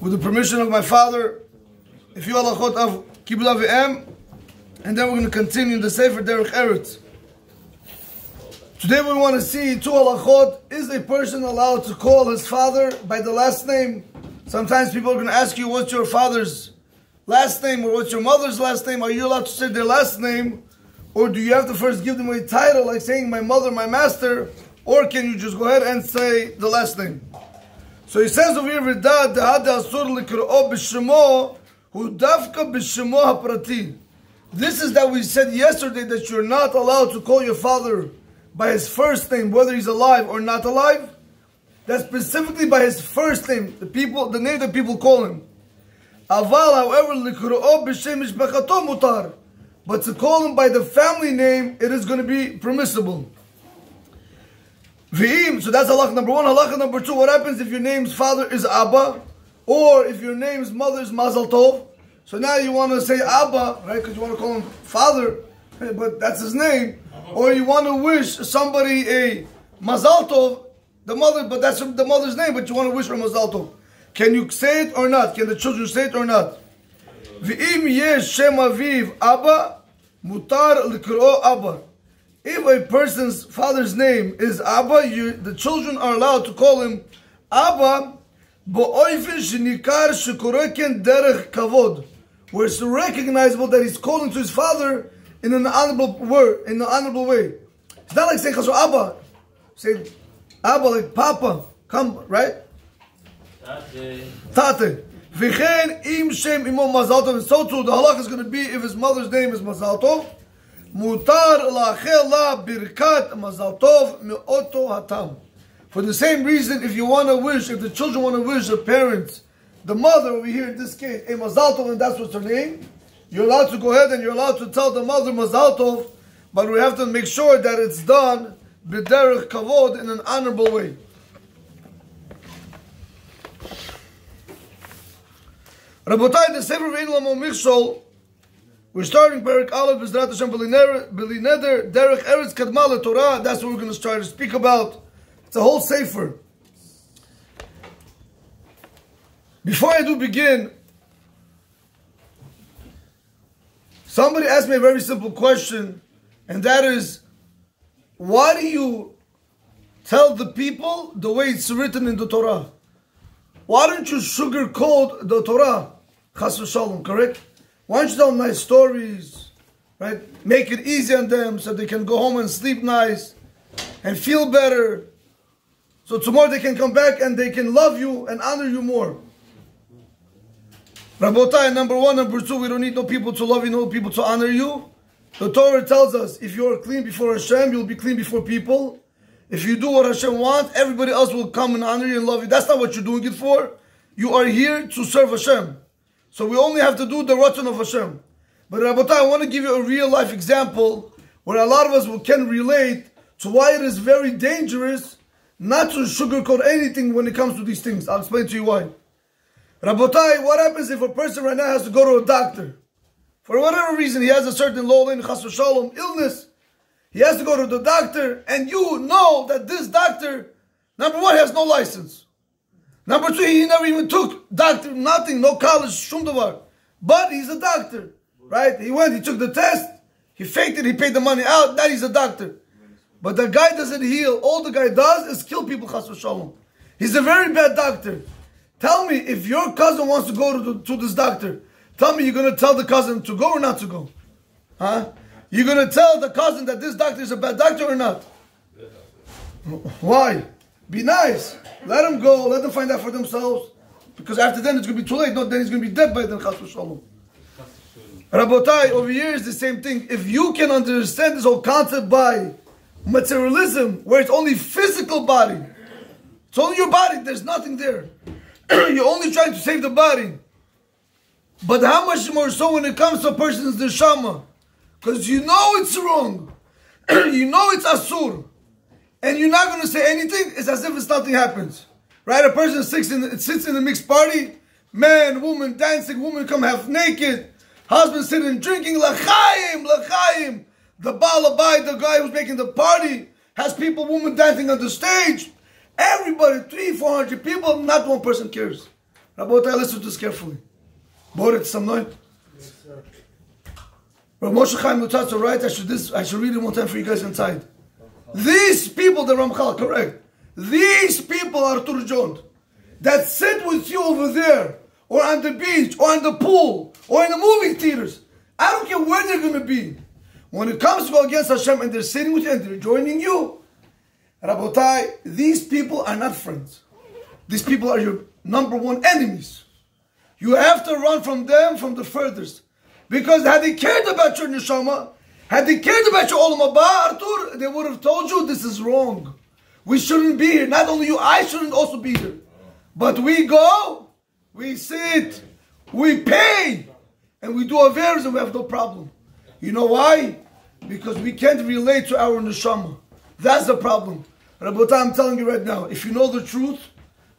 with the permission of my father, a few halachot of Kibbud Av Va'em, and then we're going to continue the Sefer Derech Eretz. Today we want to see two halachot. Is a person allowed to call his father by the last name? Sometimes people are going to ask you, what's your father's last name or what's your mother's last name? Are you allowed to say their last name? Or do you have to first give them a title like saying my mother, my master? Or can you just go ahead and say the last name? So he says over here, "V'dad dehada asur likra'o b'shemo hu dafka b'shemo haprati." This is that we said yesterday that you're not allowed to call your father by his first name, whether he's alive or not alive. That's specifically by his first name, the people, the name that people call him. Aval, however, likra'o b'shem mishbechato mutar. But to call him by the family name, it is going to be permissible. V'im, so that's halakha number one. Halakha number two, what happens if your name's father is Abba, or if your name's mother is Mazal Tov? So now you want to say Abba, right, because you want to call him father, eh, but that's his name. Or you want to wish somebody a Mazal Tov, the mother, but that's the mother's name, but you want to wish her Mazal Tov. Can you say it or not? Can the children say it or not? V'im yesh shem aviv Abba, mutar likro Abba. If a person's father's name is Abba, you, the children are allowed to call him Abba, ba'oifin shenikar shekoroken derech kavod, where it's recognizable that he's calling to his father in an honorable word, in an honorable way. It's not like saying Chaso Abba, say Abba like Papa, come right. Tate. V'chen im shem imo mazal tov. And so too, the halach is going to be if his mother's name is mazal tov. Mutar birkat mazal tov me'oto hatam. For the same reason, if you want to wish, if the children want to wish the parents, the mother over here in this case, a mazal tov, and that's what's her name, you're allowed to go ahead and you're allowed to tell the mother mazal tov, but we have to make sure that it's done b'derech kavod in an honorable way. Rabotai, the we're starting Perek Aleph, Bezrat Hashem, Bli Neder, Derech Eretz Kadmal Torah, that's what we're going to try to speak about. It's a whole Sefer. Before I do begin, somebody asked me a very simple question, and that is, why do you tell the people the way it's written in the Torah? Why don't you sugarcoat the Torah? Chas v'shalom, correct? Why don't you tell nice stories, right? Make it easy on them so they can go home and sleep nice and feel better. So tomorrow they can come back and they can love you and honor you more. Rabotai, number one, number two, we don't need no people to love you, no people to honor you. The Torah tells us if you are clean before Hashem, you'll be clean before people. If you do what Hashem wants, everybody else will come and honor you and love you. That's not what you're doing it for. You are here to serve Hashem. So we only have to do the Ratzon of Hashem. But Rabotai, I want to give you a real life example where a lot of us can relate to why it is very dangerous not to sugarcoat anything when it comes to these things. I'll explain to you why. Rabotai, what happens if a person right now has to go to a doctor? For whatever reason, he has a certain low in shalom illness. He has to go to the doctor, and you know that this doctor, number one, has no license. Number two, he never even took doctor, nothing, no college, shumdavar. But he's a doctor, right? He went, he took the test, he faked it, he paid the money out, now he's a doctor. But the guy doesn't heal. All the guy does is kill people, chas v'shalom. He's a very bad doctor. Tell me, if your cousin wants to go to, the, to this doctor, tell me you're going to tell the cousin to go or not to go? Huh? You're going to tell the cousin that this doctor is a bad doctor or not? Why? Be nice. Let them go. Let them find out for themselves. Because after then it's going to be too late. No, then he's going to be dead by then. Chas v'shalom. Rabotai, over here is the same thing. If you can understand this whole concept by materialism, where it's only physical body, it's only your body, there's nothing there. You're only trying to save the body. But how much more so when it comes to a person's neshama? Because you know it's wrong. you know it's asur. And you're not going to say anything. It's as if it's nothing happens. Right? A person sits in, the, sits in a mixed party. Man, woman dancing, woman come half naked. Husband sitting drinking. L'chaim, l'chaim. The balabai, the guy who's making the party, has people, woman dancing on the stage. Everybody, three, four hundred people, not one person cares. Rabotai, listen to this carefully. Boret Samnoy. Rav Moshe Chaim Luzzatto right. I should this. I should read it one time for you guys inside. These people, the Ramchal, correct. These people are turjont that sit with you over there, or on the beach, or on the pool, or in the movie theaters. I don't care where they're going to be. When it comes to go against Hashem and they're sitting with you and they're joining you, Rabotai, these people are not friends. These people are your number one enemies. You have to run from them from the furthest. Because had they cared about your neshama, had they cared about your olam haba, Artur, they would have told you this is wrong. We shouldn't be here. Not only you, I shouldn't also be here. But we go, we sit, we pay, and we do affairs and we have no problem. You know why? Because we can't relate to our neshama. That's the problem. Rabota, I'm telling you right now, if you know the truth,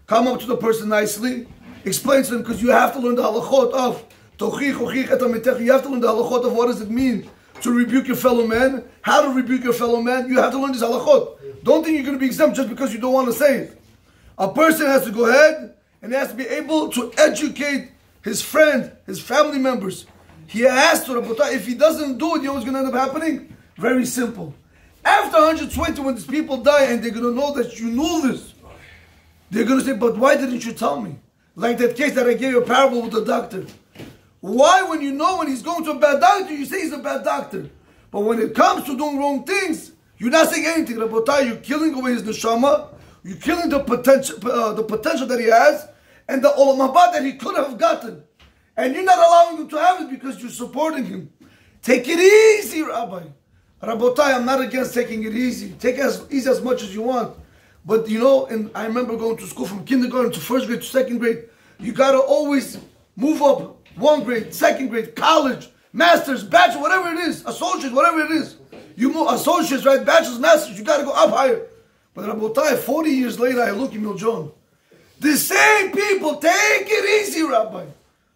come up to the person nicely, explain to them, because you have to learn the halachot of you have to learn the halachot of what does it mean to rebuke your fellow man, how to rebuke your fellow man. You have to learn this halachot. Don't think you're going to be exempt just because you don't want to say it. A person has to go ahead and he has to be able to educate his friend, his family members. He has to, if he doesn't do it, you know what's going to end up happening? Very simple. After 120, when these people die and they're going to know that you knew this, they're going to say, but why didn't you tell me? Like that case that I gave you a parable with the doctor. Why, when you know when he's going to a bad doctor, you say he's a bad doctor? But when it comes to doing wrong things, you're not saying anything. Rabotai, you're killing away his neshama, you're killing the potential, uh, the potential that he has, and the olam haba that he could have gotten. And you're not allowing him to have it because you're supporting him. Take it easy, Rabbi. Rabotai, I'm not against taking it easy. Take as easy as much as you want. But you know, and I remember going to school from kindergarten to first grade to second grade. You gotta always move up one grade, second grade, college, master's, bachelor, whatever it is, associate, whatever it is. You move associates, right? Bachelor's, master's, you got to go up higher. But Rabotai, 40 years later, I look at Miljon. The same people, take it easy, Rabbi.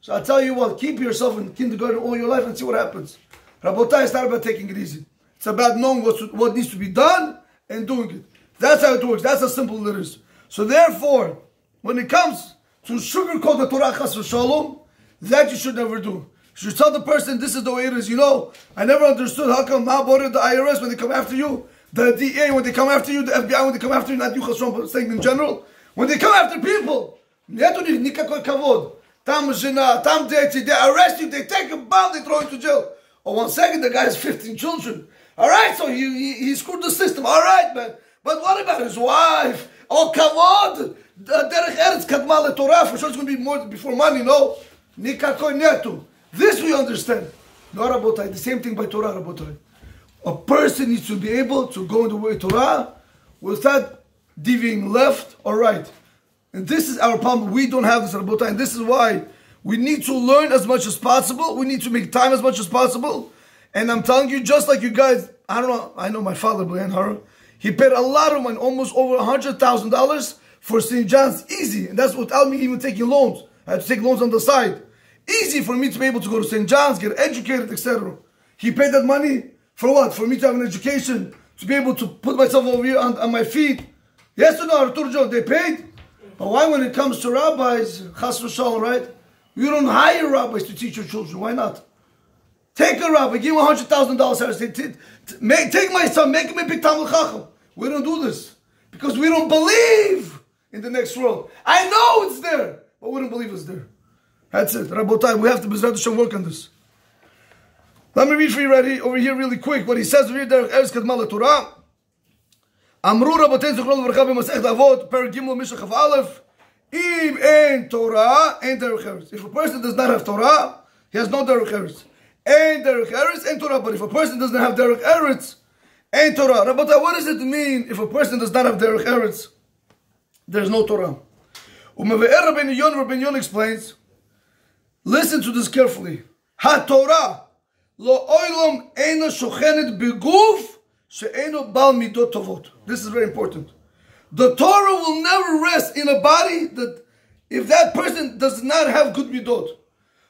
So I tell you what, keep yourself in kindergarten all your life and see what happens. Rabotai, it's not about taking it easy. It's about knowing what, what needs to be done and doing it. That's how it works. That's how simple it is. So therefore, when it comes to sugarcoat the Torah Chas Shalom, that you should never do. You should tell the person this is the way it is. You know, I never understood how come how about the IRS when they come after you, the DA when they come after you, the FBI when they come after you, not you Chasron, but saying in general, when they come after people, Tam zina, tam they arrest you, they take a bomb, they throw you to jail. Oh, one second, the guy has 15 children. All right, so he, he, he screwed the system. All right, man. But what about his wife? Oh, kavod. Derech Eretz kadma Torah. For sure it's going to be more before money, no? Nikakoi netu. This we understand. No, Rabotai, the same thing by Torah, Rabotai. A person needs to be able to go in the way Torah without deviating left or right. And this is our problem. We don't have this, Rabotai. And this is why we need to learn as much as possible. We need to make time as much as possible. And I'm telling you, just like you guys, I don't know, I know my father, Brian Hara, he paid a lot of money, almost over $100,000 for St. John's easy. And that's without me even taking loans. I had to take loans on the side. Easy for me to be able to go to St. John's, get educated, etc. He paid that money for what? For me to have an education, to be able to put myself over here on, on my feet. Yes or no, Artur Joe, they paid? But why when it comes to rabbis, chas right? You don't hire rabbis to teach your children. Why not? Take a rabbi, give him a hundred thousand dollars. Take my son, make him a big Talmud Chacham. We don't do this because we don't believe in the next world. I know it's there, but we don't believe it's there. That's it. Rabotai, we have to Bezrat Hashem work on this. Let me read for you right here, over here really quick what he says over here, Derech Eretz Kadma Torah. אמרו רבותינו זכרונו לברכה במסכת אבות, פרק ג' משך כ"א, אם אין תורה, אין דרך ארץ. If a person does not have Torah, he has no דרך ארץ. Ain't Derek Eretz, ain't Torah. But if a person doesn't have Derek Eretz, ain't Torah. Rabbi, what does it mean if a person does not have Derek Eretz? There's no Torah. Umeve'er Rabbeinu Yon, Rabbeinu Yon explains, listen to this carefully. Ha-Torah, lo oilom eno shochenet beguf, sheeno bal midot tovot. This is very important. The Torah will never rest in a body that if that person does not have good midot.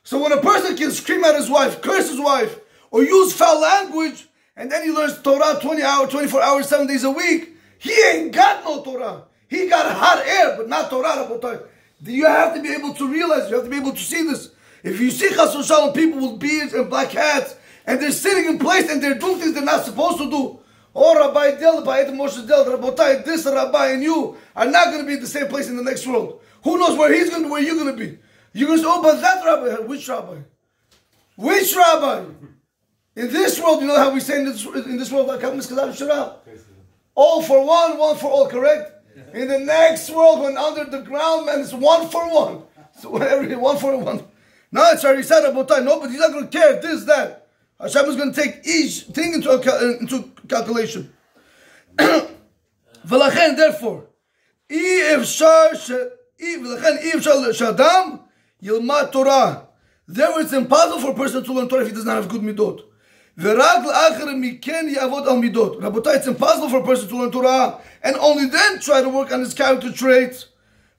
So when a person can scream at his wife, curse his wife, or use foul language, and then he learns Torah 20 hours, 24 hours, 7 days a week, he ain't got no Torah. He got hot air, but not Torah. You have to be able to realize, you have to be able to see this. If you see Chas Shalom, people with beards and black hats, and they're sitting in place and they're doing things they're not supposed to do. Oh, Rabbi Del, Rabbi Moshe Del, Rabbotai, this Rabbi and you are not going to be in the same place in the next world. Who knows where he's going to be, where you're going to be. You're going to say, oh, but that Rabbi, which Rabbi? Which Rabbi? In this world, you know how we say in this, in this world, all for one, one for all, correct? In the next world, when under the ground, man, it's one for one. So every one for one. Now it's already said about time. Nobody's not going to care this, that. Hashem is going to take each thing into, into calculation. ולכן, therefore, אי אפשר, ש... ולכן אי אפשר שאדם ילמד תורה. Therefore, it's impossible for a person to learn Torah if he does not have good midot. ורק לאחר מכן יעבוד על מידות. רבותיי, it's impossible for a person to learn Torah and only then try to work on his character traits.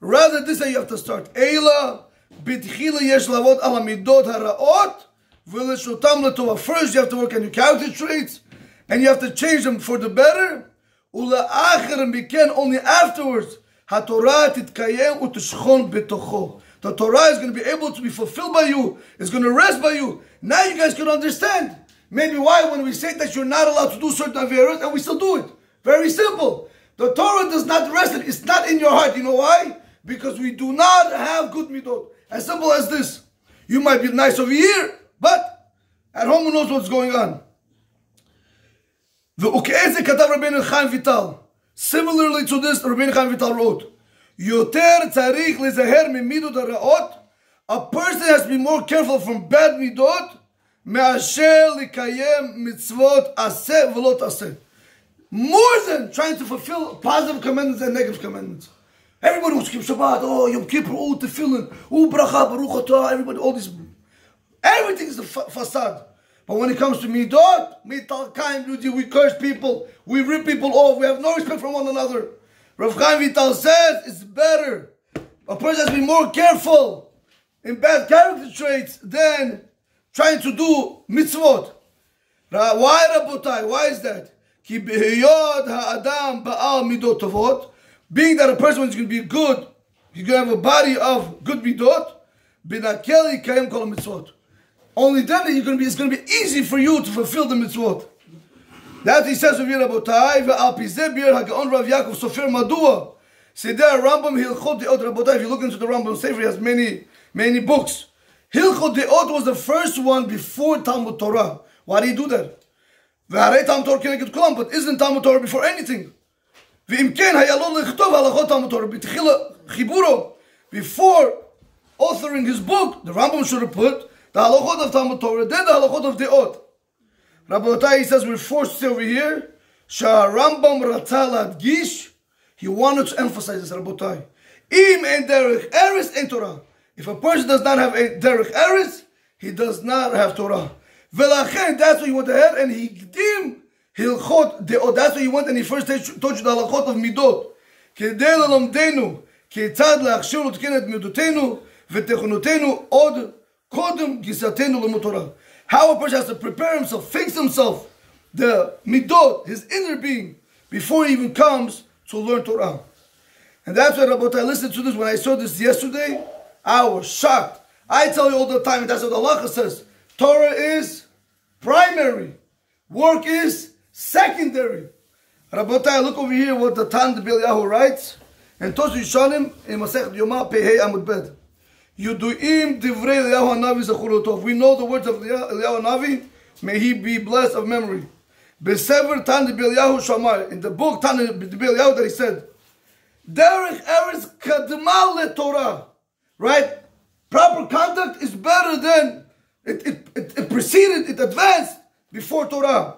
Rather, this is how you have to start. אלא בתחילה יש לעבוד על המידות הרעות ולשותם לטובה. First, you have to work on your character traits and you have to change them for the better. ולאחר מכן, only afterwards, התורה תתקיים ותשכון בתוכו. The Torah is going to be able to be fulfilled by you. It's going to rest by you. Now you guys can understand. Maybe why when we say that you're not allowed to do certain averot and we still do it. Very simple. The Torah does not rest it. It's not in your heart. You know why? Because we do not have good midot. As simple as this. You might be nice over here, but at home who knows what's going on. Similarly to this, Rabbeinu Chaim Vital wrote, יותר צריך לזהר ממידות הרעות. A person has to be more careful from bad midot מאשר לקיים מצוות עשה ולא תעשה. More than trying to fulfill positive commandments and negative commandments. Everybody wants to keep Shabbat, oh, Yom Kippur, oh, Tefillin, oh, Bracha, Baruch Atah, everybody, all these. Everything is a fa- facade. But when it comes to midot, mital kaim, we curse people, we rip people off, we have no respect for one another. Rav Chaim Vital says it's better. A person has to be more careful in bad character traits than trying to do mitzvot. Why, Rabotai? Why is that? Being that a person is going to be good, he's going to have a body of good midot. Only then you're going to be, it's going to be easy for you to fulfill the mitzvot. That he says over here, Rabotai, ve'al pizeh bir ha'gaon Rav Yaakov Sofer Madua. See there, Rambam Hilchot Deot Rabotai, if you look into the Rambam Sefer, he has many, many books. Hilchot Deot was the first one before Talmud Torah. Why did he do that? והרי Talmud Torah כנגד כולם, but isn't Talmud Torah before anything? ואם כן, היה לו לכתוב הלכות Talmud Torah, בתחילה חיבורו, before authoring his book, the Rambam should have put the halachot of Talmud Torah, then the halachot of Deot. Rabbi he says we're forced to say over here, שהרמב"ם רצה להדגיש, he wanted to emphasize this, רבותיי. אם אין דרך ארץ, אין תורה. If a person does not have a derech eretz, he does not have Torah. V'lachen, that's what he went ahead and he dim hilchot de'od. That's what he went and he first told you the halachot of midot. כדי ללמדנו כיצד להכשיר ולתקן את מידותינו ותכונותינו עוד קודם גיסתנו לימוד תורה. How a person has to prepare himself, fix himself, the midot, his inner being, before he even comes to learn Torah. And that's why Rabbi, I listened to this when I saw this yesterday. I was shocked. I tell you all the time, that's what the Allah says. Torah is primary. Work is secondary. Rabotai, look over here what the Tan Yahu writes. And Tosu Yishanim in Masech Yoma Pehei Amud Bed. Yuduim Divrei Eliyahu Hanavi Zachurotov. We know the words of Eliyahu Hanavi. May he be blessed of memory. Besever Tan Yahu Shamar. In the book Tan Yahu that he said, Derech Eretz Kadmal Torah right? Proper conduct is better than it, it, it, it preceded, it advanced before Torah.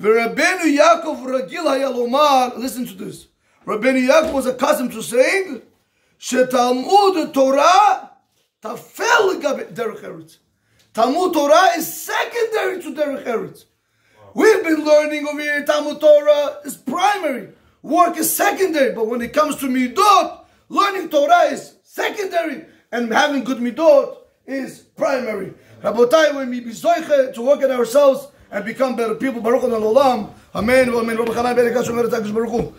Rabbeinu Yaakov Ragil Hayalomar, listen to this. Rabbeinu Yaakov was accustomed to saying, Shetalmud Torah tafel derech eretz. Talmud Torah is secondary to derech eretz. We've been learning over here Talmud Torah is primary. Work is secondary. But when it comes to midot, learning Torah is secondary, and having good midot is primary. Rabotai, when we be zoiche to work at ourselves and become better people, Baruch Amen, Amen, Baruch Olam, Baruch Olam, Baruch Olam,